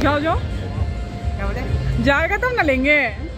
जाओ जाओ। क्या बोले? जाएगा तो तब ना लेंगे।